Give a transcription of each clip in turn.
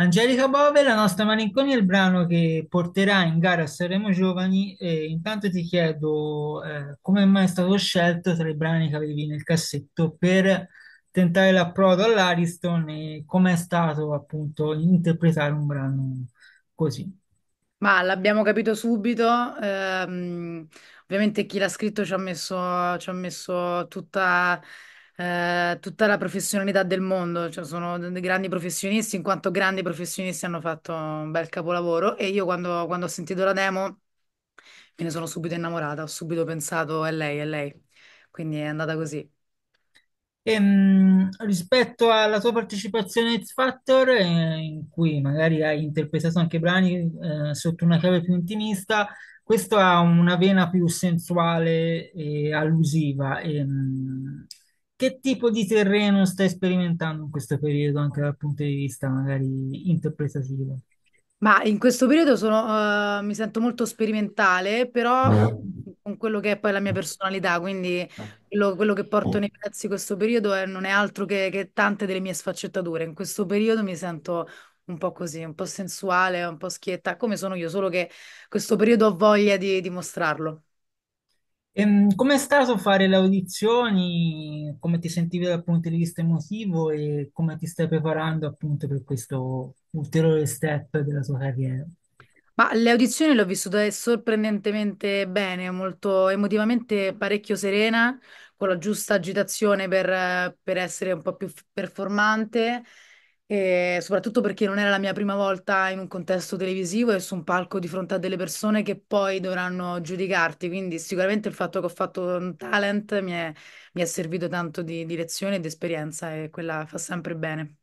Angelica Bove, la nostra Malinconia è il brano che porterà in gara a Sanremo Giovani e intanto ti chiedo eh, come mai è stato scelto tra i brani che avevi nel cassetto per tentare l'approdo all'Ariston e com'è stato appunto interpretare un brano così. Ma l'abbiamo capito subito, ehm, ovviamente chi l'ha scritto ci ha messo, ci ha messo tutta, eh, tutta la professionalità del mondo, cioè sono dei grandi professionisti, in quanto grandi professionisti hanno fatto un bel capolavoro e io quando, quando ho sentito la demo me ne sono subito innamorata, ho subito pensato è lei, è lei, quindi è andata così. Ehm, rispetto alla tua partecipazione a X Factor, eh, in cui magari hai interpretato anche brani eh, sotto una chiave più intimista, questo ha una vena più sensuale e allusiva. Ehm, che tipo di terreno stai sperimentando in questo periodo, anche dal punto di vista magari interpretativo? Ma in questo periodo sono, eh, mi sento molto sperimentale, però con quello che è poi la mia personalità, quindi quello, quello che porto nei pezzi in questo periodo è- non è altro che, che tante delle mie sfaccettature. In questo periodo mi sento un po' così, un po' sensuale, un po' schietta, come sono io, solo che questo periodo ho voglia di, di mostrarlo. Ehm, com'è stato fare le audizioni? Come ti sentivi dal punto di vista emotivo e come ti stai preparando appunto per questo ulteriore step della tua carriera? Ma le audizioni le ho vissute sorprendentemente bene, molto emotivamente parecchio serena, con la giusta agitazione per, per essere un po' più performante, e soprattutto perché non era la mia prima volta in un contesto televisivo e su un palco di fronte a delle persone che poi dovranno giudicarti. Quindi sicuramente il fatto che ho fatto un talent mi è, mi è servito tanto di, di lezione e di esperienza e quella fa sempre bene.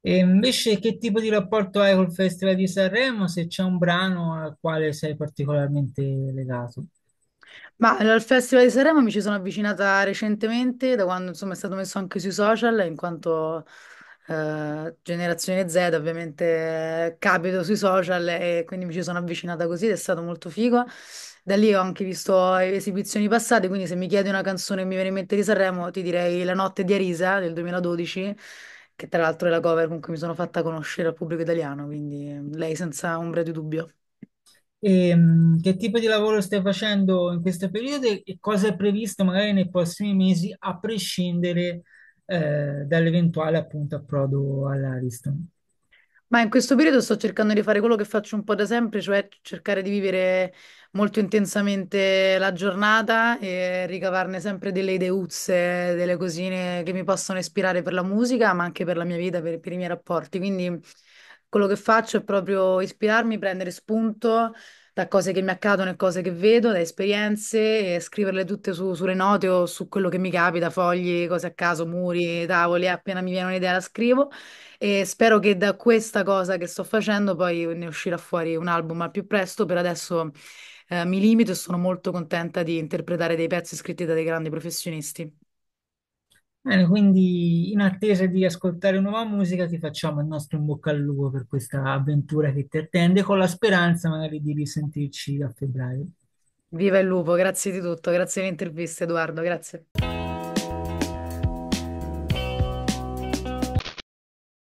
E invece che tipo di rapporto hai col Festival di Sanremo, se c'è un brano al quale sei particolarmente legato? Ma al Festival di Sanremo mi ci sono avvicinata recentemente, da quando insomma è stato messo anche sui social, in quanto eh, generazione Z ovviamente eh, capito sui social e quindi mi ci sono avvicinata così ed è stato molto figo. Da lì ho anche visto esibizioni passate, quindi se mi chiedi una canzone che mi viene in mente di Sanremo, ti direi La notte di Arisa del 2012, che tra l'altro è la cover con cui mi sono fatta conoscere al pubblico italiano, quindi eh, lei senza ombra di dubbio. E, mh, che tipo di lavoro stai facendo in questo periodo e cosa è previsto magari nei prossimi mesi, a prescindere eh, dall'eventuale appunto approdo all'Ariston? Ma in questo periodo sto cercando di fare quello che faccio un po' da sempre, cioè cercare di vivere molto intensamente la giornata e ricavarne sempre delle ideuzze, delle cosine che mi possono ispirare per la musica, ma anche per la mia vita, per, per i miei rapporti. Quindi quello che faccio è proprio ispirarmi, prendere spunto da cose che mi accadono e cose che vedo, da esperienze e scriverle tutte su- sulle note o su quello che mi capita, fogli, cose a caso, muri, tavoli, appena mi viene un'idea la scrivo e spero che da questa cosa che sto facendo poi ne uscirà fuori un album al più presto. Per adesso eh, mi limito e sono molto contenta di interpretare dei pezzi scritti da dei grandi professionisti. Bene, quindi in attesa di ascoltare nuova musica ti facciamo il nostro in bocca al lupo per questa avventura che ti attende, con la speranza magari di risentirci a febbraio. Viva il lupo, grazie di tutto, grazie delle interviste, Edoardo, grazie.